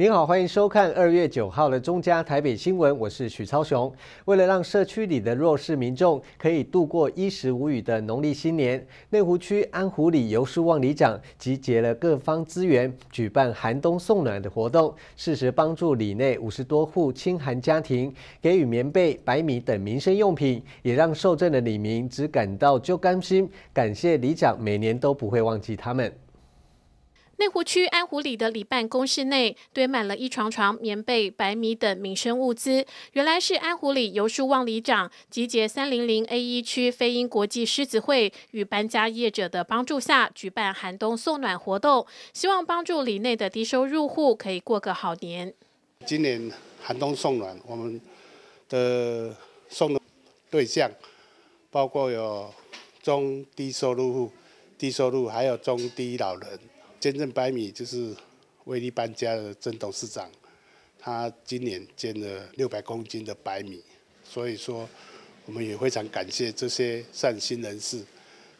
您好，欢迎收看二月九号的中嘉台北新闻，我是许超雄。为了让社区里的弱势民众可以度过衣食无语的农历新年，内湖区安湖里游书望里长集结了各方资源，举办寒冬送暖的活动，适时帮助里内五十多户清寒家庭，给予棉被、白米等民生用品，也让受赠的里民只感到就甘心，感谢里长每年都不会忘记他们。内湖区安湖里的里办公室内堆满了一床床棉被、白米等民生物资。原来是安湖里游树旺里长集结三零零 A 一区飞鹰国际狮子会与搬家业者的帮助下，举办寒冬送暖活动，希望帮助里内的低收入户可以过个好年。今年寒冬送暖，我们的送的对象包括有中低收入户、低收入，还有中低老人。捐赠百米就是威力搬家的郑董事长，他今年捐了六百公斤的白米，所以说我们也非常感谢这些善心人士，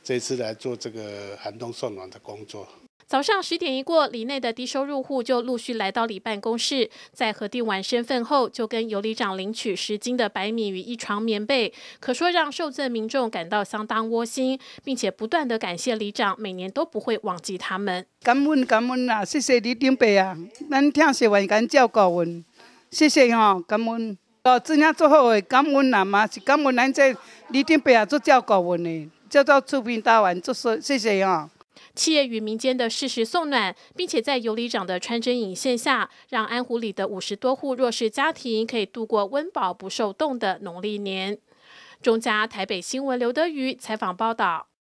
这次来做这个寒冬送暖的工作。早上十点一过，里内的低收入户就陆续来到里办公室，在核定完身份后，就跟尤里长领取十斤的白米与一床棉被，可说让受赠民众感到相当窝心，并且不断的感谢里长，每年都不会忘记他们。感恩感恩啊，谢谢李长伯啊，咱听习惯敢照顾阮，谢谢哦，感恩。哦，这样做好的感恩啊嘛，是感恩咱这李长伯啊做照顾阮的，叫做出兵打完做说谢谢哦。企业与民间的适时送暖，并且在尤里长的穿针引线下，让安湖里的五十多户弱势家庭可以度过温饱不受冻的农历年。中加台北新闻刘德瑜采访报道。